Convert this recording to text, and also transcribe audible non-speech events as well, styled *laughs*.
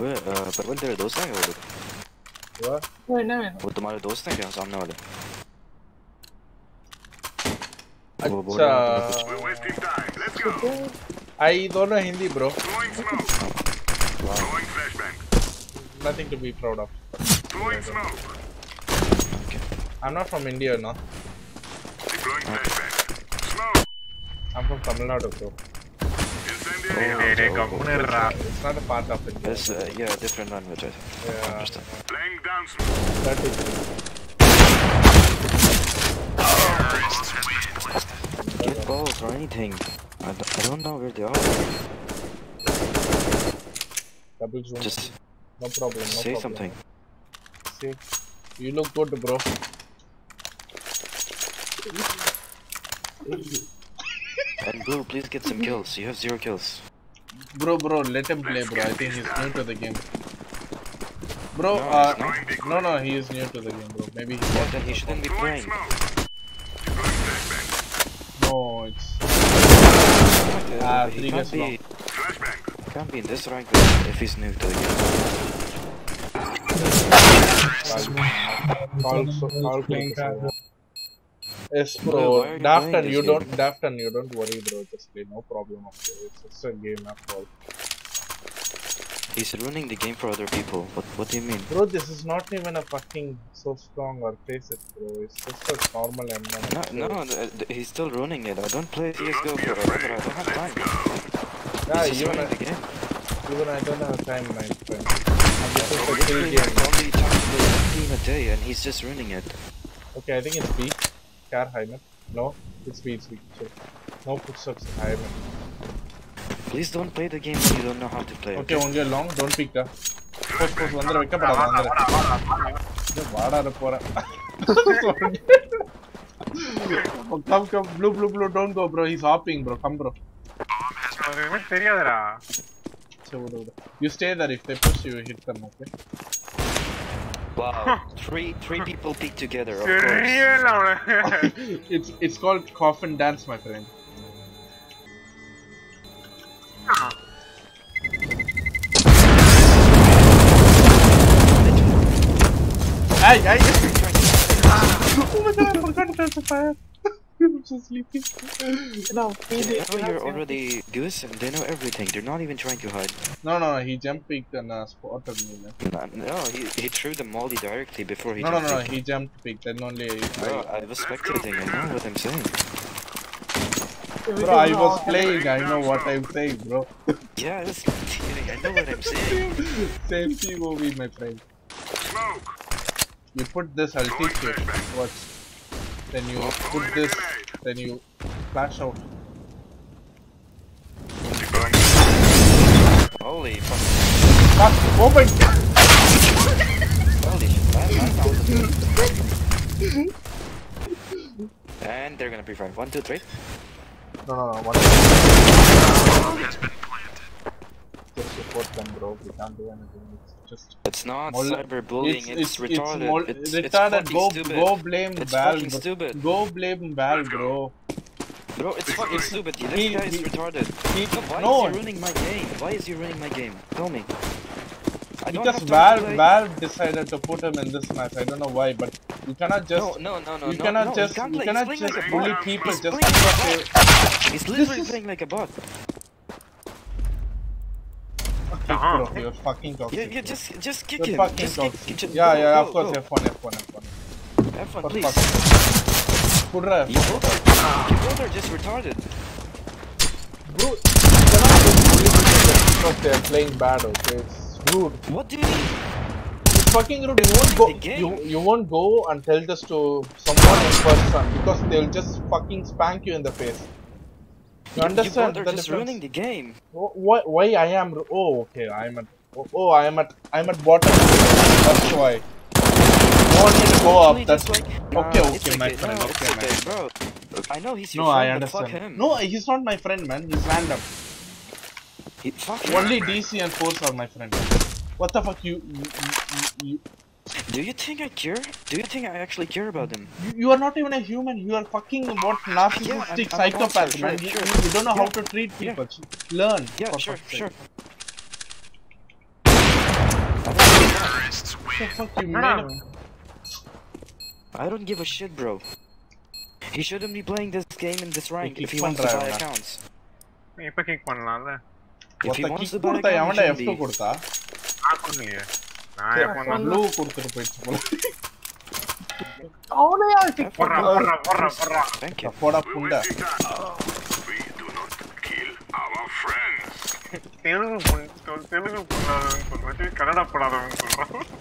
ओए परवल तेरे दोस्त हैं वो लोग वो ना वो तुम्हारे दोस्त हैं क्या सामने वाले अच्छा आई दोनों Hindi bro nothing to be proud of. I'm not from India, no. I'm from Tamil Nadu, bro. It's not uh, a part of it. It's yeah, different language. I think. Understand. Laying Get balls or anything. I don't know where they are. Double zoom. Just no problem. No say problem. something. See, you look good, bro and Blue please get some kills you have zero kills Bro, bro, let him play, bro. I think he's new to the game. Bro, No, uh, no, no, he is new to the game, bro. Maybe he yeah, then he shouldn't be playing smoke. No, it's Uh, Ah, he three can't guys be wrong. Flashbang. can't be in this rank if he's new to the game call, so- call playing card. Yes, Bro, uh, bro. why are you Dafton, you don't, game? Dafton, you don't worry, bro. Just play, no problem. Okay, it's just a game after all. he's ruining the game for other people what what do you mean Bro, this is not even a fucking so strong or face it, bro. It's just a normal M1. no no th- th- he's still ruining it I don't play CSGO forever but I don't have time Yeah, he's just even, I, the game even I don't have time, my friend. And this is a chill Literally, game. I only time to play one game a day and he's just ruining it Okay, I think it's B. Car Hyman. No, it's B, it's B. Chill. No footsteps in Hyman. Please don't play the game when you don't know how to play. Okay, only long, don't pick up. Post, post, வந்துரு, வைக்கப்படாது, வந்துரு. இது வாடாத போறேன். Oh, come, come, blue, blue, blue, don't go, bro. He's hopping, bro. Come, bro. உனக்கு எதுவுமே தெரியாதுடா சரி, விடு, விடு. You stay there. If they push you, hit them, okay? Wow, three three people beat together. Of course. *laughs* it's it's called coffin dance, my friend. Hey, hey! oh my god! I forgot about the fire. I'm so sleepy. No, he They did. know you're already goose and they know everything. They're not even trying to hide. No, no, no, he jump peeked and uh, spotted me. Man. No, no, he, he threw the molly directly before he No, no, jumped no, in. he jumped peeked. Then only. Bro, I was spectating. I know what I'm saying. Bro, I was playing. I know what I'm saying, bro. *laughs* Yeah, I was spectating. I know what I'm saying. *laughs* Safety movie, my friend. Smoke. You put this, I'll teach you. Watch. Then you put this, then you flash out. Holy fuck. Fuck! My! Holy shit. I, I found it. And they're gonna be fine. One, two, three. No, no, no. One. Just support them, bro. We can't do anything. It's just. It's not Mol- cyberbullying. It's, retarded. mol- it's, it's retarded. fucking go, stupid. go blame It's Val. fucking bro. stupid. Go blame Val, bro. Bro, it's fucking stupid. This He- guy is he- retarded. he- No, why no. is he ruining my game? Why is he ruining my game? Tell me. I don't Because have time Val, play. Val decided to put him in this match. I don't know why, but you cannot just. No, no, no, no, you no, cannot no, just. can't You cannot just like bully people He's just because like a they. He's literally is- playing like a bot. Okay, Uh-huh. bro, you're fucking toxic. Yeah, yeah, just, just kick You're him. fucking Just kick, toxic. just, yeah, go, yeah, go, of course, go. F1, F1, F1. Have fun, For please. Pudra, You both are, you both are just retarded. Bro, you cannot just just because they're playing bad, okay? It's rude. What do you mean? It's fucking rude. You won't go. You you won't go and tell this to someone in person because they'll just fucking spank you in the face. You understand you are just ruining the game. Wh- Why, why I am? Oh, okay. I'm at. Oh, oh, I am at. I'm at bottom. That's why. Want me to go up? That's like, okay. nah, Okay, my okay. friend. No, okay, okay, friend. bro. I know he's your No, I friend, fuck understand. him. No, he's not my friend, man. He's random. He, fuck him. Only DC and Force are my friend. What the fuck? You, you, you, you, do you think I care? Do you think I actually care about them? You, you are not even a human. You are fucking what narcissistic yeah, I'm, I'm psychopath, man. You, you, don't know yeah. how to treat people. Yeah. Learn. Yeah, sure, sure. What the fuck you? I don't give a shit, bro. He shouldn't be playing this game in this rank if he wants to buy accounts. If he wants to buy accounts, he should be. அவனையா சிக் போறா போறா போறா தெலுங்கு தெலுங்கு பண்ணாதவங்க சொல்றேன் கன்னடா பண்ணாதவங்க சொல்றான்